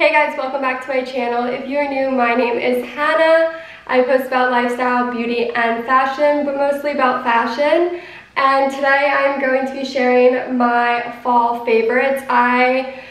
Hey guys, welcome back to my channel. If you are new, my name is Hannah. I post about lifestyle, beauty, and fashion, but mostly about fashion. And today I'm going to be sharing my fall favorites. I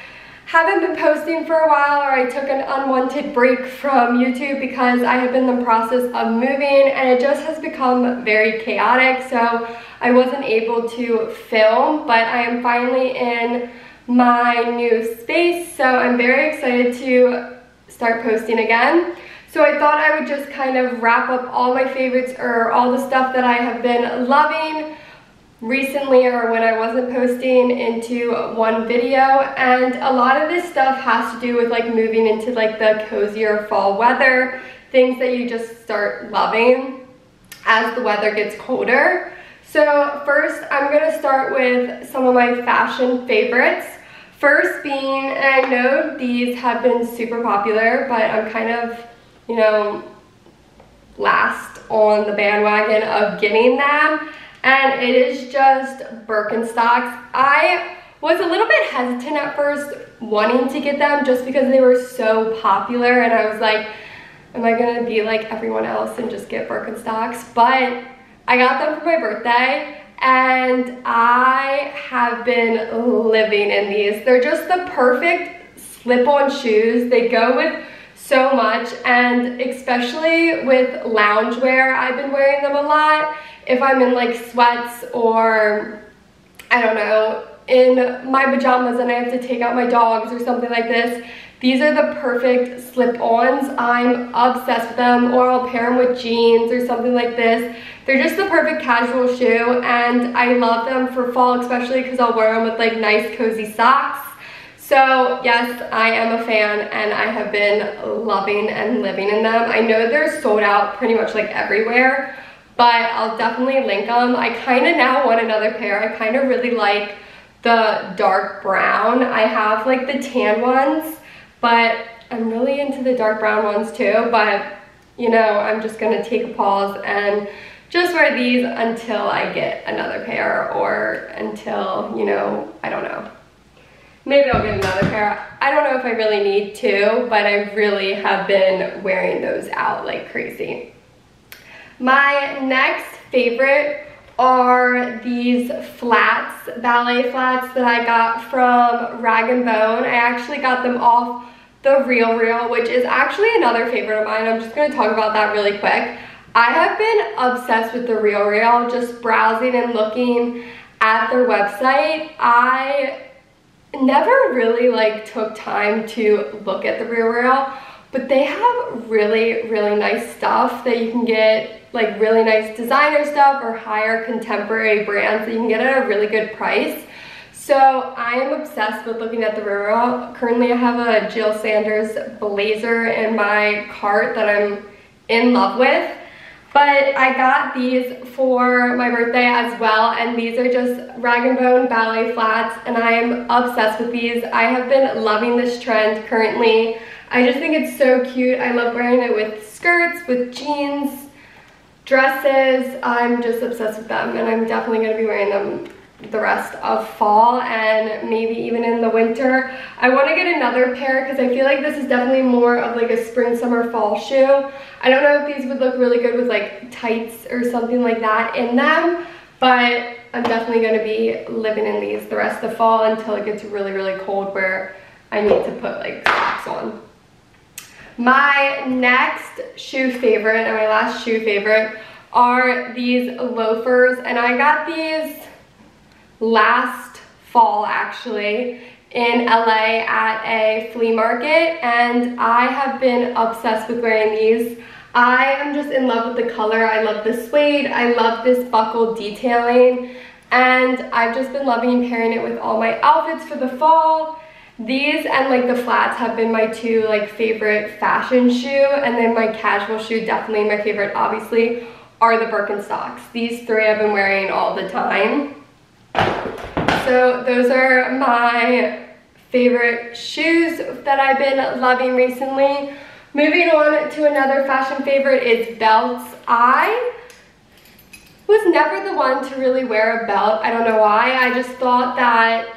haven't been posting for a while or I took an unwanted break from YouTube because I have been in the process of moving and it just has become very chaotic so I wasn't able to film but I am finally in my new space so I'm very excited to start posting again. So I thought I would just kind of wrap up all my favorites or all the stuff that I have been loving recently or when I wasn't posting into one video. And a lot of this stuff has to do with like moving into like the cozier fall weather things that you just start loving as the weather gets colder. So first I'm gonna start with some of my fashion favorites first being and I know these have been super popular but I'm kind of you know last on the bandwagon of getting them and it is just Birkenstocks. I was a little bit hesitant at first wanting to get them just because they were so popular and I was like, am I gonna be like everyone else and just get Birkenstocks? But I got them for my birthday and I have been living in these. They're just the perfect slip-on shoes. They go with so much and especially with loungewear, I've been wearing them a lot if I'm in like sweats or I don't know, in my pajamas and I have to take out my dogs or something like this, these are the perfect slip-ons. I'm obsessed with them or I'll pair them with jeans or something like this. They're just the perfect casual shoe and I love them for fall especially because I'll wear them with like nice cozy socks. So yes, I am a fan and I have been loving and living in them. I know they're sold out pretty much like everywhere, but I'll definitely link them. I kind of now want another pair. I kind of really like the dark brown. I have like the tan ones, but I'm really into the dark brown ones too, but you know, I'm just gonna take a pause and just wear these until I get another pair or until, you know, I don't know. Maybe I'll get another pair. I don't know if I really need to, but I really have been wearing those out like crazy. My next favorite are these flats, ballet flats that I got from Rag & Bone. I actually got them off the RealReal, which is actually another favorite of mine. I'm just gonna talk about that really quick. I have been obsessed with the RealReal, just browsing and looking at their website. I never really like took time to look at the RealReal, but they have really, really nice stuff that you can get like really nice designer stuff or higher contemporary brands that you can get at a really good price. So I am obsessed with looking at the Real. Currently I have a Jil Sanders blazer in my cart that I'm in love with. But I got these for my birthday as well, and these are just Rag & Bone ballet flats, and I am obsessed with these. I have been loving this trend currently. I just think it's so cute. I love wearing it with skirts, with jeans, Dresses, I'm just obsessed with them and I'm definitely going to be wearing them the rest of fall and maybe even in the winter. I want to get another pair because I feel like this is definitely more of like a spring, summer, fall shoe. I don't know if these would look really good with like tights or something like that in them, but I'm definitely going to be living in these the rest of fall until it gets really, really cold where I need to put like socks on. My next shoe favorite and my last shoe favorite are these loafers and I got these last fall actually in LA at a flea market and I have been obsessed with wearing these. I am just in love with the color. I love the suede. I love this buckle detailing and I've just been loving pairing it with all my outfits for the fall these and like the flats have been my two like favorite fashion shoe and then my casual shoe, definitely my favorite obviously, are the Birkenstocks. These three I've been wearing all the time. So those are my favorite shoes that I've been loving recently. Moving on to another fashion favorite is belts. I was never the one to really wear a belt. I don't know why. I just thought that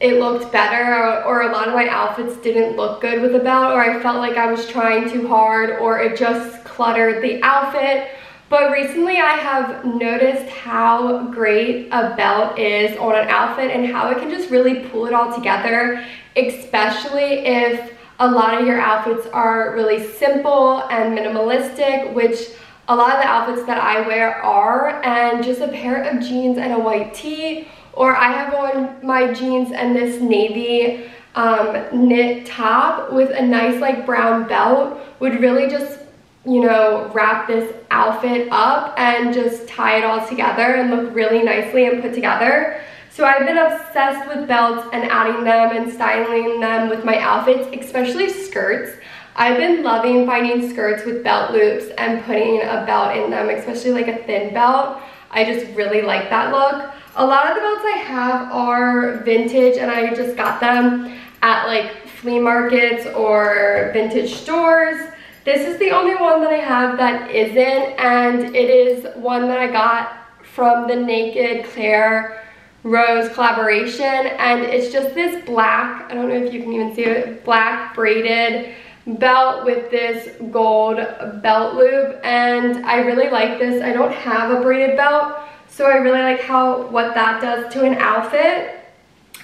it looked better or, or, a lot of my outfits didn't look good with a belt or I felt like I was trying too hard or it just cluttered the outfit. But recently I have noticed how great a belt is on an outfit and how it can just really pull it all together, especially if a lot of your outfits are really simple and minimalistic, which a lot of the outfits that I wear are, and just a pair of jeans and a white tee or I have on my jeans and this navy um, knit top with a nice like brown belt would really just you know wrap this outfit up and just tie it all together and look really nicely and put together. So I've been obsessed with belts and adding them and styling them with my outfits especially skirts. I've been loving finding skirts with belt loops and putting a belt in them especially like a thin belt. I just really like that look. A lot of the belts I have are vintage and I just got them at like flea markets or vintage stores. This is the only one that I have that isn't and it is one that I got from the NA-KD Claire Rose collaboration and it's just this black, I don't know if you can even see it, black braided belt with this gold belt loop and I really like this. I don't have a braided belt so I really like how what that does to an outfit.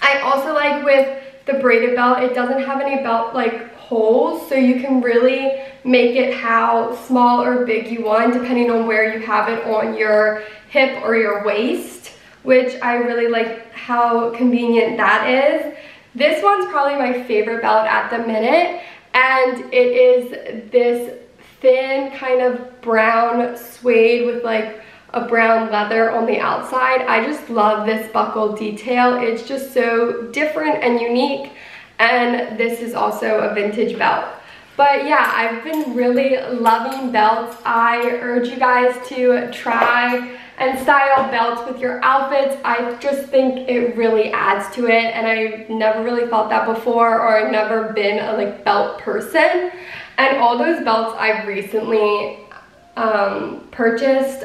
I also like with the braided belt, it doesn't have any belt like holes, so you can really make it how small or big you want depending on where you have it on your hip or your waist, which I really like how convenient that is. This one's probably my favorite belt at the minute, and it is this thin kind of brown suede with like a brown leather on the outside. I just love this buckle detail. It's just so different and unique. And this is also a vintage belt. But yeah, I've been really loving belts. I urge you guys to try and style belts with your outfits. I just think it really adds to it and I've never really felt that before or I've never been a like belt person. And all those belts I've recently um, purchased,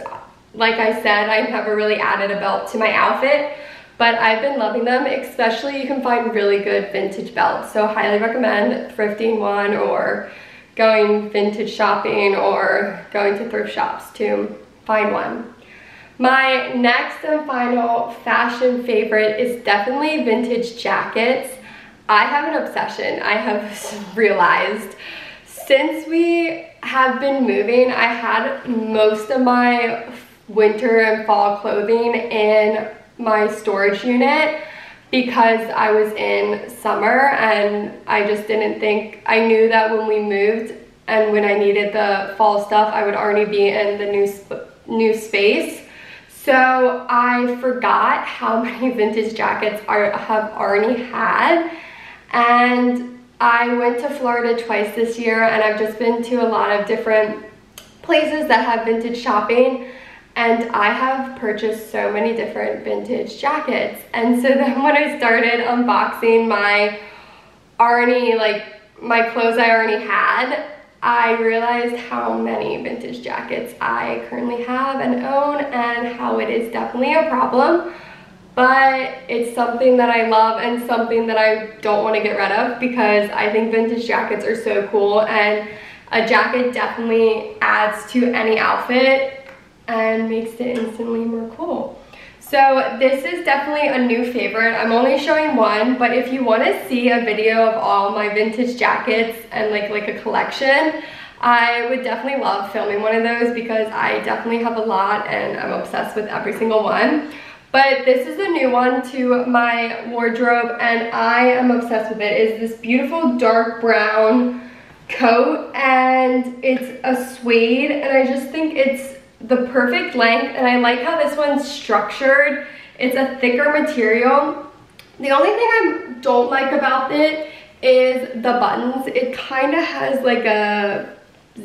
like I said, I've never really added a belt to my outfit, but I've been loving them, especially you can find really good vintage belts. So highly recommend thrifting one or going vintage shopping or going to thrift shops to find one. My next and final fashion favorite is definitely vintage jackets. I have an obsession, I have realized. Since we have been moving, I had most of my winter and fall clothing in my storage unit because I was in summer and I just didn't think, I knew that when we moved and when I needed the fall stuff, I would already be in the new, new space. So I forgot how many vintage jackets I have already had. And I went to Florida twice this year and I've just been to a lot of different places that have vintage shopping and I have purchased so many different vintage jackets. And so then when I started unboxing my already, like, my clothes I already had, I realized how many vintage jackets I currently have and own and how it is definitely a problem. But it's something that I love and something that I don't want to get rid of because I think vintage jackets are so cool and a jacket definitely adds to any outfit and makes it instantly more cool. So this is definitely a new favorite. I'm only showing one, but if you want to see a video of all my vintage jackets and like, like a collection, I would definitely love filming one of those because I definitely have a lot and I'm obsessed with every single one. But this is a new one to my wardrobe and I am obsessed with it. It's this beautiful dark brown coat and it's a suede and I just think it's the perfect length and I like how this one's structured. It's a thicker material. The only thing I don't like about it is the buttons. It kind of has like a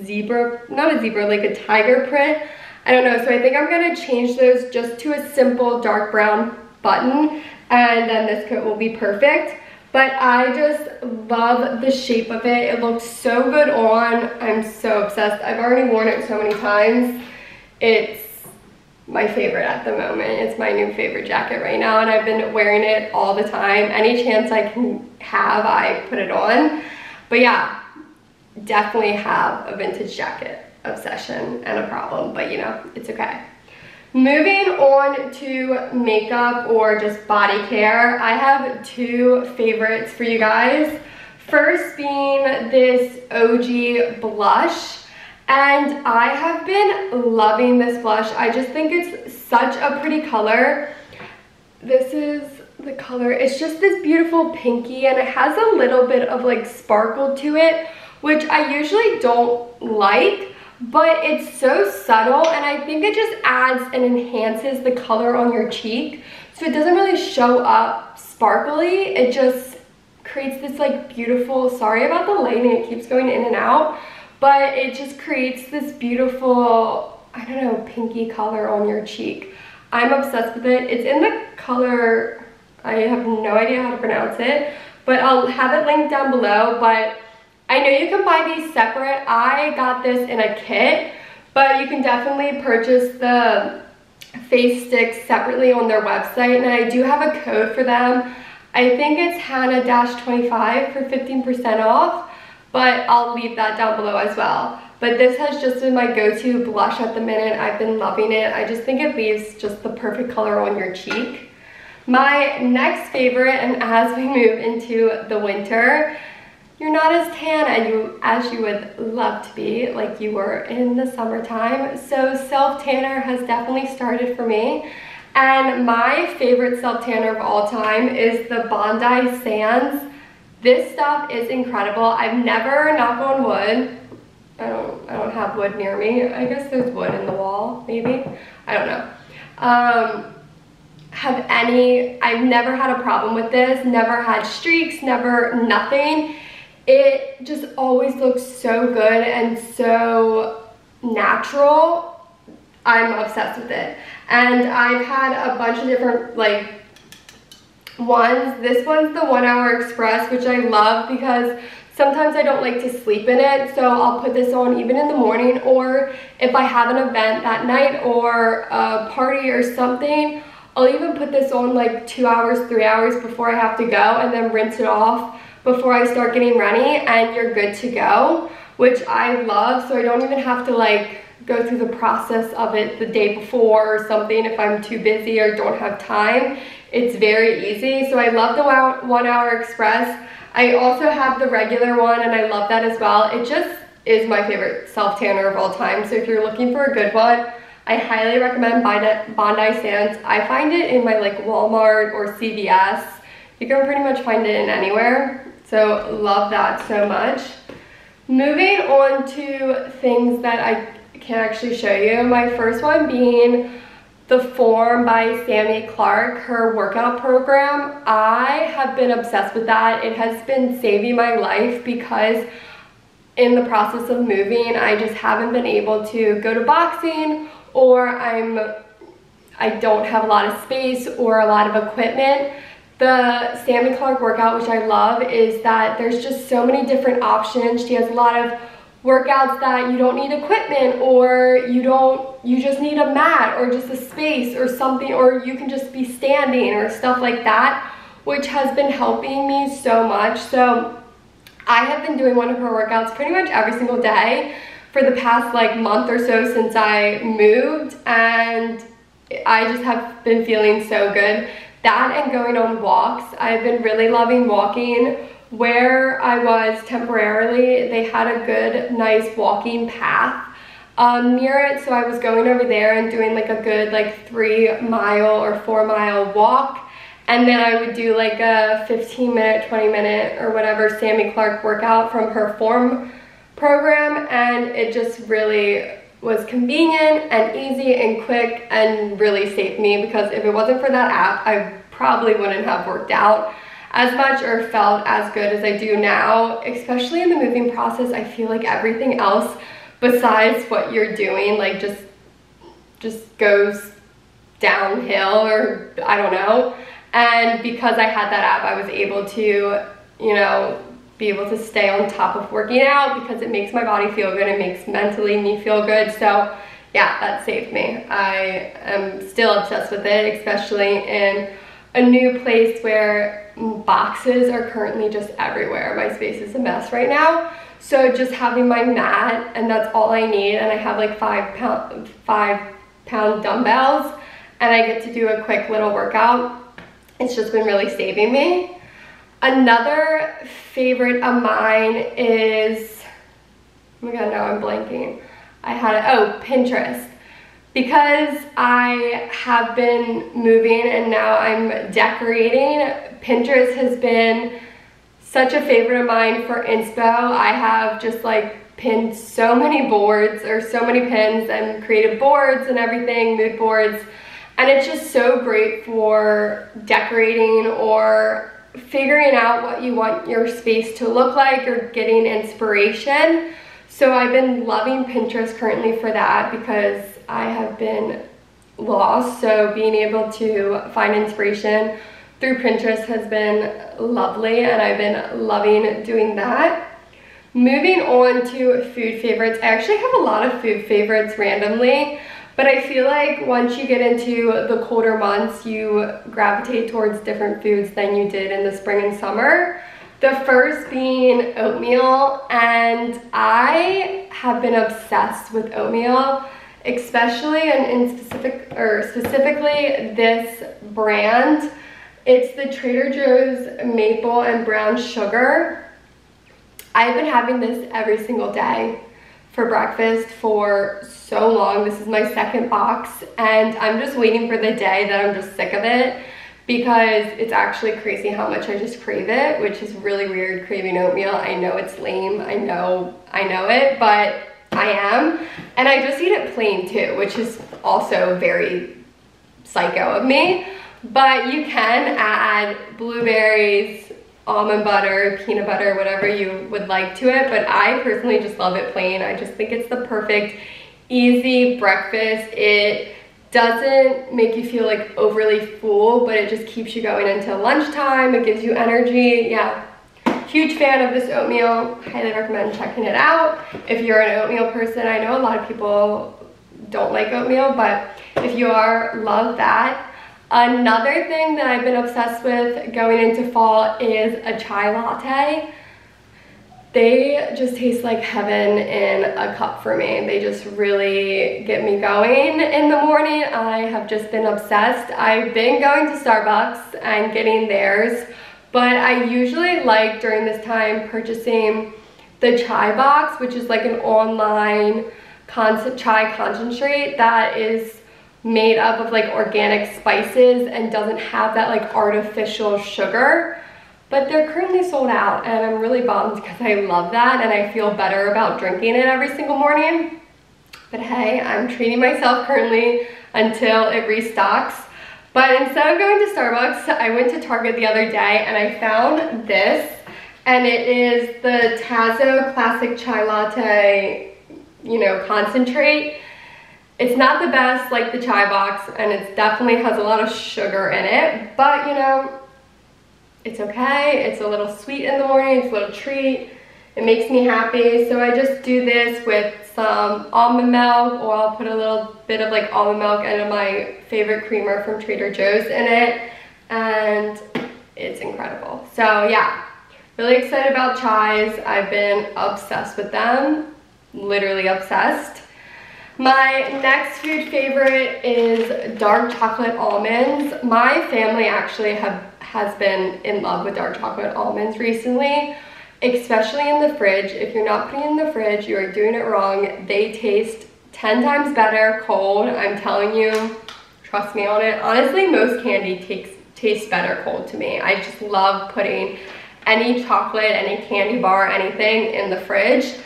zebra, not a zebra, like a tiger print. I don't know, so I think I'm gonna change those just to a simple dark brown button and then this coat will be perfect. But I just love the shape of it. It looks so good on. I'm so obsessed. I've already worn it so many times it's my favorite at the moment. It's my new favorite jacket right now and I've been wearing it all the time. Any chance I can have, I put it on. But yeah, definitely have a vintage jacket obsession and a problem, but you know, it's okay. Moving on to makeup or just body care, I have two favorites for you guys. First being this Ogee blush. And I have been loving this blush. I just think it's such a pretty color. This is the color. It's just this beautiful pinky and it has a little bit of like sparkle to it, which I usually don't like, but it's so subtle and I think it just adds and enhances the color on your cheek. So it doesn't really show up sparkly. It just creates this like beautiful, sorry about the lighting, it keeps going in and out, but it just creates this beautiful, I don't know, pinky color on your cheek. I'm obsessed with it. It's in the color, I have no idea how to pronounce it, but I'll have it linked down below, but I know you can buy these separate. I got this in a kit, but you can definitely purchase the face sticks separately on their website, and I do have a code for them. I think it's Hannah-25 for 15% off but I'll leave that down below as well. But this has just been my go-to blush at the minute. I've been loving it. I just think it leaves just the perfect color on your cheek. My next favorite, and as we move into the winter, you're not as tan as you, as you would love to be, like you were in the summertime. So self-tanner has definitely started for me. And my favorite self-tanner of all time is the Bondi Sands this stuff is incredible. I've never, knock on wood, I don't, I don't have wood near me. I guess there's wood in the wall, maybe. I don't know. Um, have any, I've never had a problem with this, never had streaks, never, nothing. It just always looks so good and so natural. I'm obsessed with it. And I've had a bunch of different like ones. This one's the One Hour Express, which I love because sometimes I don't like to sleep in it, so I'll put this on even in the morning, or if I have an event that night or a party or something, I'll even put this on like two hours, three hours before I have to go, and then rinse it off before I start getting ready, and you're good to go, which I love, so I don't even have to like go through the process of it the day before or something if I'm too busy or don't have time. It's very easy. So I love the one hour express. I also have the regular one and I love that as well. It just is my favorite self tanner of all time. So if you're looking for a good one, I highly recommend Bondi Sands. I find it in my like Walmart or CVS. You can pretty much find it in anywhere. So love that so much. Moving on to things that I can actually show you. My first one being the Form by Sami Clarke, her workout program. I have been obsessed with that. It has been saving my life because in the process of moving, I just haven't been able to go to boxing or I'm I don't have a lot of space or a lot of equipment. The Sami Clarke workout, which I love, is that there's just so many different options. She has a lot of workouts that you don't need equipment or you don't you just need a mat or just a space or something or you can just be standing or stuff like that which has been helping me so much. So I have been doing one of her workouts pretty much every single day for the past like month or so since I moved and I just have been feeling so good. That and going on walks. I've been really loving walking where I was temporarily, they had a good, nice walking path um, near it. So I was going over there and doing like a good like three mile or four mile walk. And then I would do like a 15 minute, 20 minute or whatever Sami Clarke workout from her form program. And it just really was convenient and easy and quick and really saved me because if it wasn't for that app, I probably wouldn't have worked out as much or felt as good as I do now, especially in the moving process. I feel like everything else besides what you're doing, like just, just goes downhill or I don't know. And because I had that app, I was able to, you know, be able to stay on top of working out because it makes my body feel good. It makes mentally me feel good. So yeah, that saved me. I am still obsessed with it, especially in a new place where boxes are currently just everywhere. My space is a mess right now. So just having my mat and that's all I need and I have like five pound, five pound dumbbells and I get to do a quick little workout. It's just been really saving me. Another favorite of mine is, oh my god, now I'm blanking. I had, it, oh, Pinterest. Because I have been moving and now I'm decorating, Pinterest has been such a favorite of mine for inspo. I have just like pinned so many boards or so many pins and creative boards and everything, mood boards. And it's just so great for decorating or figuring out what you want your space to look like or getting inspiration. So I've been loving Pinterest currently for that because I have been lost. So being able to find inspiration through Pinterest has been lovely and I've been loving doing that. Moving on to food favorites. I actually have a lot of food favorites randomly, but I feel like once you get into the colder months, you gravitate towards different foods than you did in the spring and summer. The first being oatmeal, and I have been obsessed with oatmeal, especially and in specific or specifically this brand. It's the Trader Joe's maple and brown sugar. I've been having this every single day for breakfast for so long. This is my second box and I'm just waiting for the day that I'm just sick of it because it's actually crazy how much I just crave it, which is really weird craving oatmeal. I know it's lame, I know, I know it, but I am. And I just eat it plain too, which is also very psycho of me. But you can add blueberries, almond butter, peanut butter, whatever you would like to it. But I personally just love it plain. I just think it's the perfect, easy breakfast. It doesn't make you feel like overly full, but it just keeps you going until lunchtime. It gives you energy. Yeah, huge fan of this oatmeal. Highly recommend checking it out. If you're an oatmeal person, I know a lot of people don't like oatmeal, but if you are, love that. Another thing that I've been obsessed with going into fall is a chai latte. They just taste like heaven in a cup for me. They just really get me going in the morning. I have just been obsessed. I've been going to Starbucks and getting theirs, but I usually like during this time purchasing the chai box, which is like an online chai concentrate that is made up of like organic spices and doesn't have that like artificial sugar. But they're currently sold out and I'm really bummed because I love that and I feel better about drinking it every single morning. But hey, I'm treating myself currently until it restocks. But instead of going to Starbucks, I went to Target the other day and I found this and it is the Tazo Classic Chai Latte, you know, concentrate. It's not the best like the chai box and it definitely has a lot of sugar in it, but you know, it's okay. It's a little sweet in the morning, it's a little treat. It makes me happy. So I just do this with some almond milk or I'll put a little bit of like almond milk and my favorite creamer from Trader Joe's in it. And it's incredible. So yeah, really excited about chais. I've been obsessed with them, literally obsessed. My next food favorite is dark chocolate almonds. My family actually have has been in love with dark chocolate almonds recently, especially in the fridge. If you're not putting in the fridge, you are doing it wrong. They taste 10 times better cold. I'm telling you, trust me on it. Honestly, most candy takes, tastes better cold to me. I just love putting any chocolate, any candy bar, anything in the fridge.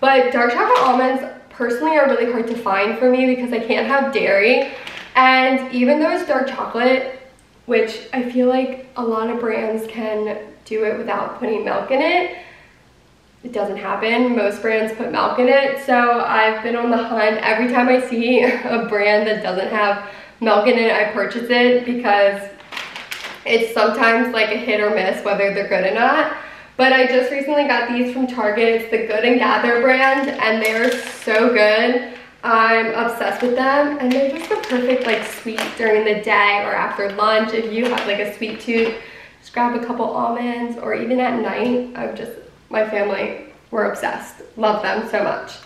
But dark chocolate almonds personally are really hard to find for me because I can't have dairy. And even though it's dark chocolate, which I feel like a lot of brands can do it without putting milk in it. It doesn't happen. Most brands put milk in it. So I've been on the hunt. Every time I see a brand that doesn't have milk in it, I purchase it because it's sometimes like a hit or miss whether they're good or not. But I just recently got these from Target. It's the Good and Gather brand and they're so good. I'm obsessed with them and they're just the perfect like sweet during the day or after lunch. If you have like a sweet tooth, just grab a couple almonds or even at night. I've just, my family, we're obsessed. Love them so much.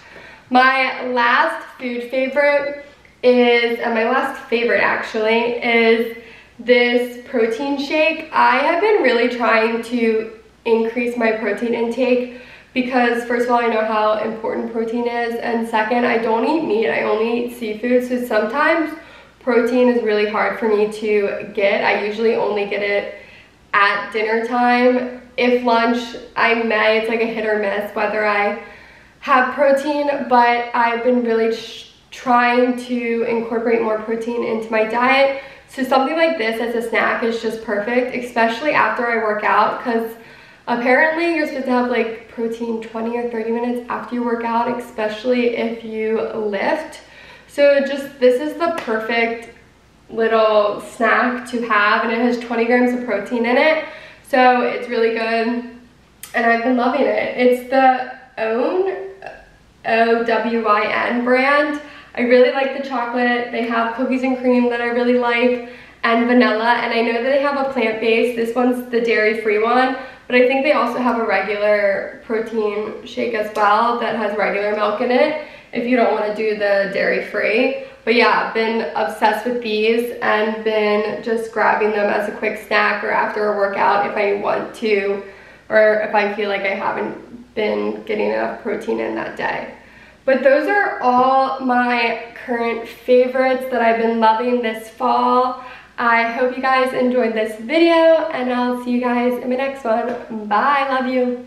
My last food favorite is, and my last favorite actually, is this protein shake. I have been really trying to increase my protein intake because first of all, I know how important protein is, and second, I don't eat meat, I only eat seafood, so sometimes protein is really hard for me to get. I usually only get it at dinner time. If lunch, I may, it's like a hit or miss whether I have protein, but I've been really trying to incorporate more protein into my diet. So something like this as a snack is just perfect, especially after I work out because Apparently, you're supposed to have like protein 20 or 30 minutes after you work out, especially if you lift. So just, this is the perfect little snack to have and it has 20 grams of protein in it. So it's really good and I've been loving it. It's the OWYN, O-W-Y-N brand. I really like the chocolate. They have cookies and cream that I really like and vanilla and I know that they have a plant-based. This one's the dairy-free one but I think they also have a regular protein shake as well that has regular milk in it if you don't want to do the dairy free. But yeah, been obsessed with these and been just grabbing them as a quick snack or after a workout if I want to or if I feel like I haven't been getting enough protein in that day. But those are all my current favorites that I've been loving this fall. I hope you guys enjoyed this video and I'll see you guys in my next one. Bye, love you.